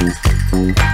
Música